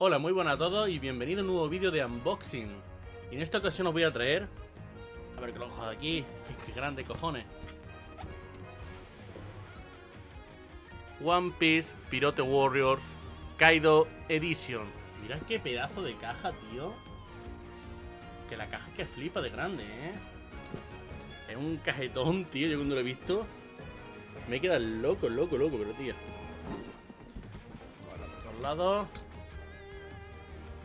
Hola, muy buenas a todos y bienvenido a un nuevo vídeo de unboxing. Y en esta ocasión os voy a traer... A ver que lo cojo de aquí. Qué, grande cojones. One Piece Pirote Warriors Kaido Edition. Mirad qué pedazo de caja, tío. Que la caja que flipa de grande, ¿eh? Es un cajetón, tío. Yo cuando lo he visto me he quedado loco, loco, loco, pero tío. Bueno, por todos lados.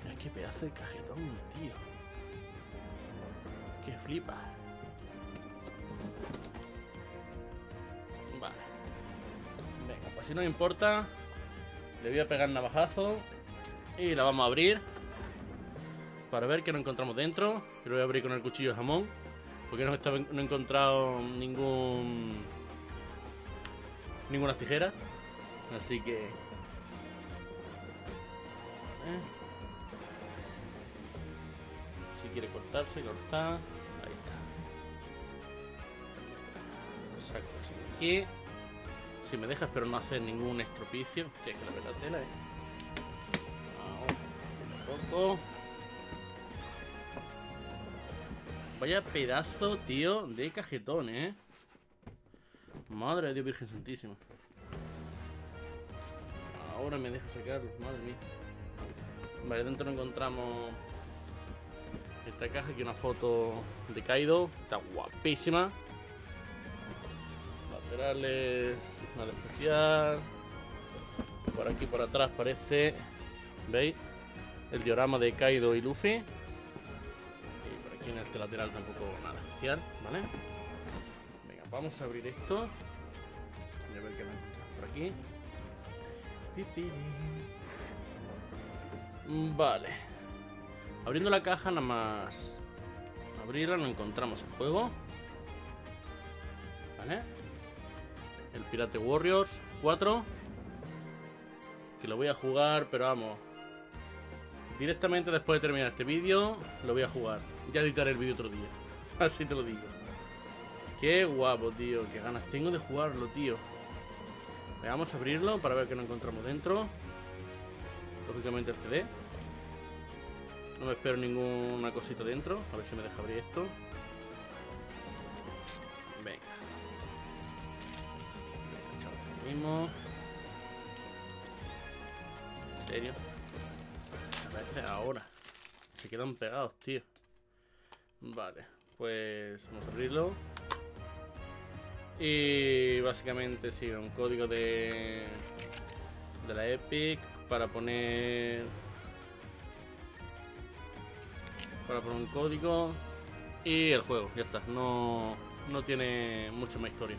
Mira qué pedazo de cajetón, tío. Que flipa. Vale. Venga, pues si no importa, le voy a pegar navajazo y la vamos a abrir para ver qué nos encontramos dentro. Yo lo voy a abrir con el cuchillo de jamón porque no, he no he encontrado ningún ninguna tijeras. Así que... quiere cortarse, corta. Ahí está. Saco esto aquí. Si me deja, espero no hacer ningún estropicio. Es que la tela, eh. Un poco. Vaya pedazo, tío, de cajetón, eh. Madre de Dios Virgen Santísima. Ahora me deja sacarlo, madre mía. Vale, dentro encontramos esta caja, aquí una foto de Kaido. Está guapísima. Laterales, nada especial. Por aquí, por atrás parece, ¿veis? El diorama de Kaido y Luffy. Y por aquí en este lateral tampoco nada especial, ¿vale? Vamos a abrir esto. Y a ver qué me por aquí. Vale. Abriendo la caja, nada más abrirla, no encontramos el juego. Vale. El Pirate Warriors 4. Que lo voy a jugar, pero vamos. Directamente después de terminar este vídeo, lo voy a jugar. Ya editaré el vídeo otro día. Así te lo digo. Qué guapo, tío. Qué ganas tengo de jugarlo, tío. Vamos a abrirlo para ver qué nos encontramos dentro. Lógicamente el CD. No me espero ninguna cosita dentro. A ver si me deja abrir esto. Venga. Mismo. ¿En serio? Ver, ahora. Se quedan pegados, tío. Vale. Pues vamos a abrirlo. Y básicamente sí, un código de, de la Epic para poner para poner un código y el juego, ya está, no, no tiene mucha más historia.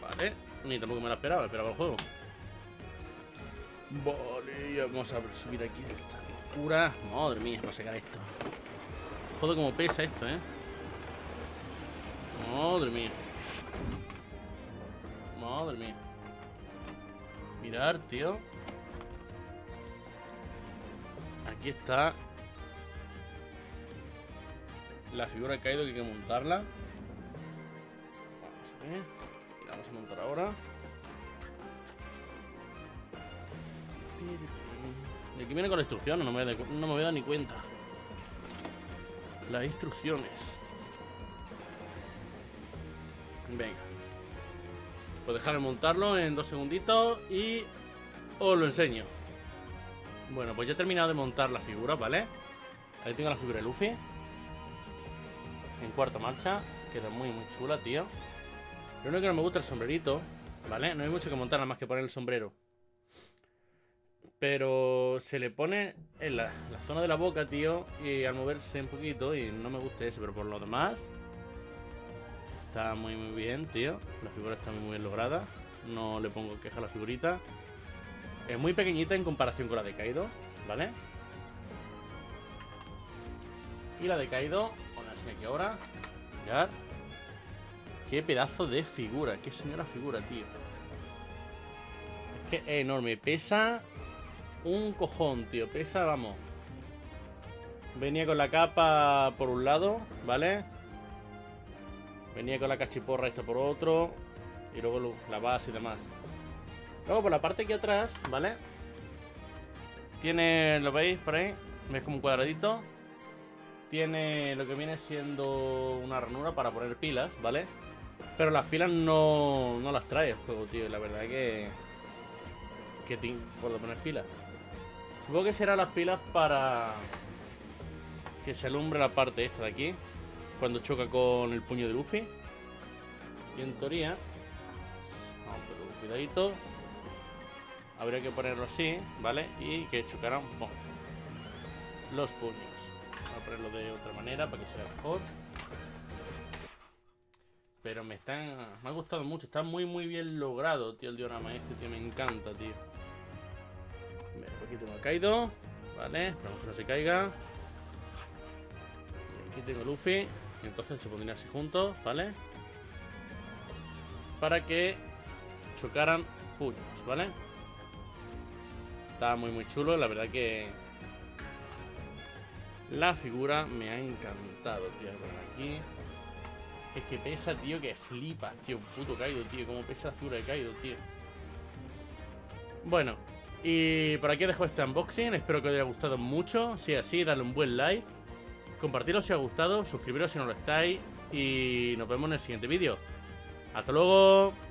Vale, ni tampoco me la esperaba, esperaba el juego. Vale, vamos a subir aquí esta locura. Madre mía, para sacar esto. Joder, como pesa esto, eh. Madre mía. Madre mía. Mirar, tío. Aquí está. La figura de Kaido que hay que montarla. Vamos a ver. Y la vamos a montar ahora. Y aquí viene con instrucciones, no me, no me voy a dar ni cuenta. Las instrucciones. Venga. Pues dejarme montarlo en dos segunditos y os lo enseño. Bueno, pues ya he terminado de montar la figura, ¿vale? Ahí tengo la figura de Luffy. En cuarta marcha. Queda muy, muy chula, tío. Lo único que no me gusta es el sombrerito, ¿vale? No hay mucho que montar nada más que poner el sombrero. Pero se le pone en la, zona de la boca, tío, y al moverse un poquito, y no me gusta ese, pero por lo demás Está muy muy bien, tío. La figura está muy, muy bien lograda. No le pongo queja a la figurita. Es muy pequeñita en comparación con la de Kaido, ¿vale? Y la de Kaido, os aquí ahora. Mirad. Qué pedazo de figura, qué señora figura, tío. Es que es enorme, pesa un cojón, tío. Pesa, vamos. Venía con la capa por un lado, ¿vale? Venía con la cachiporra esta por otro. Y luego la base y demás. Luego por la parte aquí atrás, ¿vale? Tiene, ¿lo veis por ahí? ¿Ves como un cuadradito? Tiene lo que viene siendo una ranura para poner pilas, ¿vale? Pero las pilas no, no las trae el juego, tío. Y la verdad que... Que puedo poner pilas. Supongo que serán las pilas para... Que se alumbre la parte esta de aquí. Cuando choca con el puño de Luffy. Y en teoría... Vamos, pero cuidadito. Habría que ponerlo así, ¿vale? Y que chocaran los puños. A ponerlo de otra manera para que sea mejor. Pero me están... Me ha gustado mucho. Está muy, muy bien logrado, tío, el diorama este, tío. Me encanta, tío. Aquí tengo a Kaido. Vale, esperamos que no se caiga. Y aquí tengo Luffy. Y entonces se pondrían así juntos, ¿vale? Para que chocaran puños, ¿vale? Está muy muy chulo, la verdad que la figura me ha encantado, tío. aquí. Es que pesa, tío, que flipas, tío. Puto Kaido, tío. Cómo pesa la figura de Kaido, tío. Bueno, y por aquí dejo este unboxing. Espero que os haya gustado mucho. Si es así, dale un buen like. Compartirlo si os ha gustado. Suscribiros si no lo estáis. Y nos vemos en el siguiente vídeo. ¡Hasta luego!